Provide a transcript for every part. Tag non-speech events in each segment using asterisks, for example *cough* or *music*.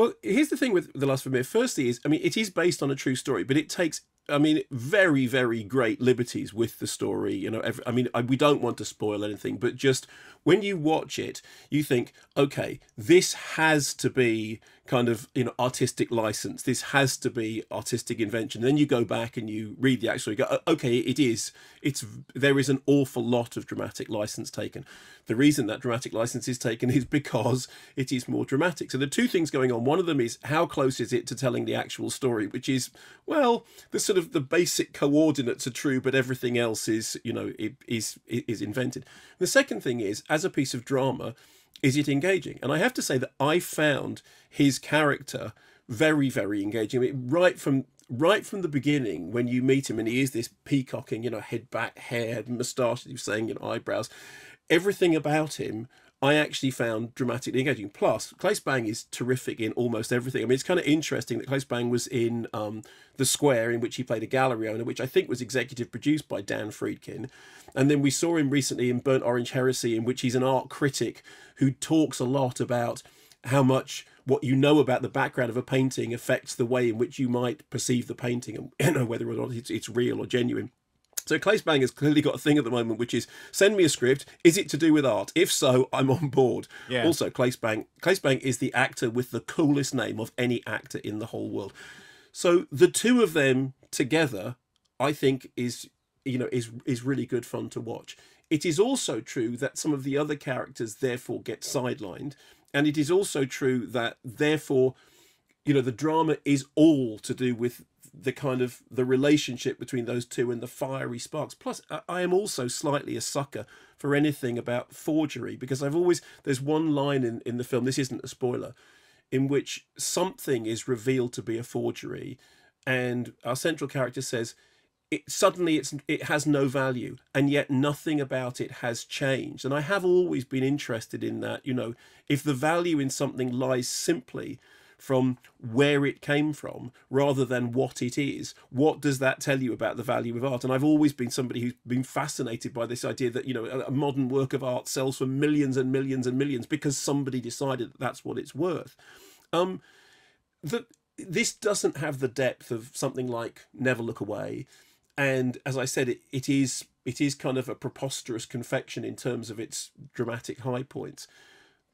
Well, here's the thing with The Last Vermeer. Firstly, is I mean, it is based on a true story, but it takes, I mean, very, very great liberties with the story. You know, every, I mean, I, we don't want to spoil anything, but just when you watch it, you think, okay, this has to be kind of you know artistic license. This has to be artistic invention. Then you go back and you read the actual. You go, okay, it is. It's there is an awful lot of dramatic license taken. The reason that dramatic license is taken is because it is more dramatic. So the two things going on. One of them is how close is it to telling the actual story, which is well, the sort of the basic coordinates are true, but everything else is you know is is invented. The second thing is as a piece of drama is it engaging? And I have to say that I found his character very, very engaging. I mean, right from right from the beginning, when you meet him and he is this peacocking, you know, head back, hair, moustache, you saying, you know, eyebrows, everything about him I actually found dramatically engaging. Plus, Claes Bang is terrific in almost everything. I mean, it's kind of interesting that Claes Bang was in um, The Square, in which he played a gallery owner, which I think was executive produced by Dan Friedkin. And then we saw him recently in Burnt Orange Heresy, in which he's an art critic who talks a lot about how much what you know about the background of a painting affects the way in which you might perceive the painting and *clears throat* whether or not it's, it's real or genuine. So Claes Bang has clearly got a thing at the moment, which is send me a script. Is it to do with art? If so, I'm on board. Yeah. Also, Claes Bang, Claes Bang is the actor with the coolest name of any actor in the whole world. So the two of them together, I think, is you know is is really good fun to watch. It is also true that some of the other characters therefore get sidelined, and it is also true that therefore, you know, the drama is all to do with the kind of the relationship between those two and the fiery sparks. Plus, I am also slightly a sucker for anything about forgery because I've always there's one line in in the film. This isn't a spoiler, in which something is revealed to be a forgery, and our central character says. It, suddenly it's it has no value and yet nothing about it has changed and i have always been interested in that you know if the value in something lies simply from where it came from rather than what it is. What does that tell you about the value of art? And I've always been somebody who's been fascinated by this idea that, you know, a modern work of art sells for millions and millions and millions because somebody decided that that's what it's worth. Um, that this doesn't have the depth of something like Never Look Away. And as I said, it, it is it is kind of a preposterous confection in terms of its dramatic high points.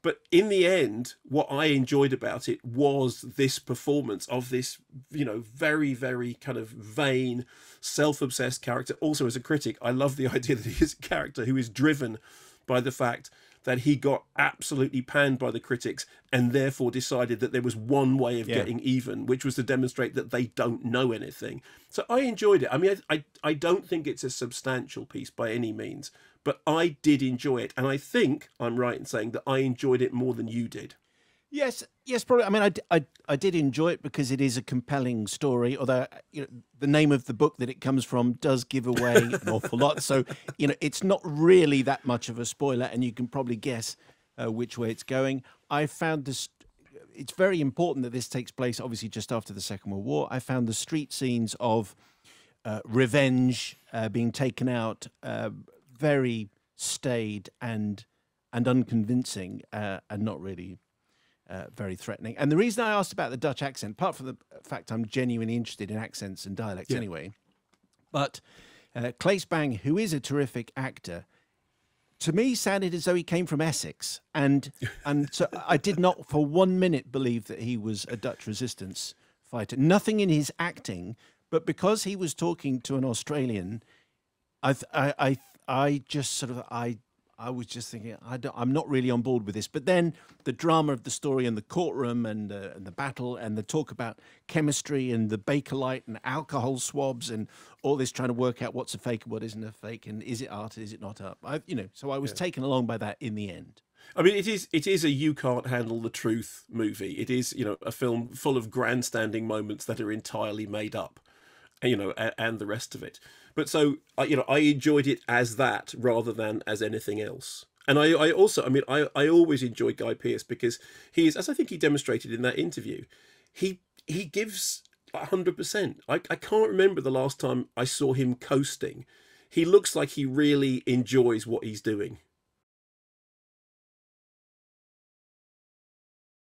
But in the end, what I enjoyed about it was this performance of this, you know, very, very kind of vain, self obsessed character. Also, as a critic, I love the *laughs* idea that he is a character who is driven by the fact that he got absolutely panned by the critics and therefore decided that there was one way of yeah. getting even, which was to demonstrate that they don't know anything. So I enjoyed it. I mean, I, I, I don't think it's a substantial piece by any means, but I did enjoy it, and I think I'm right in saying that I enjoyed it more than you did. Yes, yes, probably. I mean, I, I, I did enjoy it because it is a compelling story. Although you know, the name of the book that it comes from does give away an *laughs* awful lot, so you know it's not really that much of a spoiler, and you can probably guess uh, which way it's going. I found this. It's very important that this takes place, obviously, just after the Second World War. I found the street scenes of uh, revenge uh, being taken out uh, very staid and and unconvincing uh, and not really uh, very threatening. And the reason I asked about the Dutch accent, apart from the fact I'm genuinely interested in accents and dialects yeah. anyway, but uh, Claes Bang, who is a terrific actor, to me sounded as though he came from Essex, and and so I did not for one minute believe that he was a Dutch resistance fighter. Nothing in his acting, but because he was talking to an Australian, I I I, I just sort of I I was just thinking I am not really on board with this. But then the drama of the story and the courtroom and, uh, and the battle and the talk about chemistry and the bakelite and alcohol swabs and all this trying to work out what's a fake and what isn't a fake and is it art is it not art. I, you know, so I was yeah. taken along by that in the end. I mean, it is it is a you can't handle the truth movie. It is you know a film full of grandstanding moments that are entirely made up, you know, and, and the rest of it. But so you know, I enjoyed it as that rather than as anything else. And I, I also, I mean, I, I always enjoy Guy Pearce because he is, as I think he demonstrated in that interview, he he gives hundred percent. I I can't remember the last time I saw him coasting. He looks like he really enjoys what he's doing.